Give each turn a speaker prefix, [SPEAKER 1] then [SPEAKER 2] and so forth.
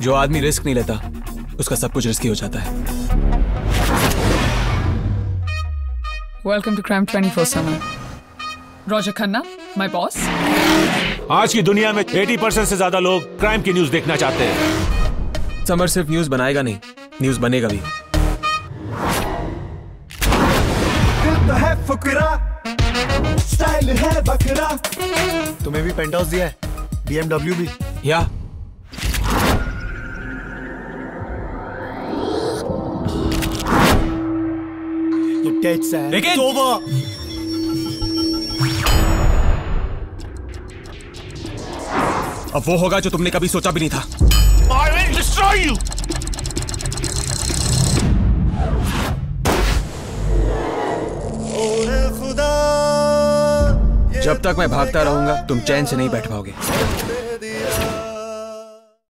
[SPEAKER 1] जो आदमी रिस्क नहीं लेता उसका सब कुछ रिस्की हो जाता है।
[SPEAKER 2] Welcome to Crime 24 Summer. Roger Khanna, my boss.
[SPEAKER 3] आज की दुनिया में 80 परसेंट से ज़्यादा लोग क्राइम की न्यूज़ देखना चाहते हैं।
[SPEAKER 1] समर सिर्फ़ न्यूज़ बनाएगा नहीं न्यूज़ बनेगा भी।
[SPEAKER 4] दिल फुकरा स्टाइल है बकरा।
[SPEAKER 5] तुम्हें भी पेंट हाउस दिया है बीएमडब्ल्यू भी।
[SPEAKER 1] या
[SPEAKER 5] ये डेड सैड
[SPEAKER 1] लेकिन-
[SPEAKER 5] ओवर
[SPEAKER 1] अब वो होगा जो तुमने कभी सोचा भी नहीं था।
[SPEAKER 3] I will destroy you!
[SPEAKER 4] खुदा
[SPEAKER 1] जब तक मैं भागता रहूँगा तुम चैन से नहीं बैठ पाओगे।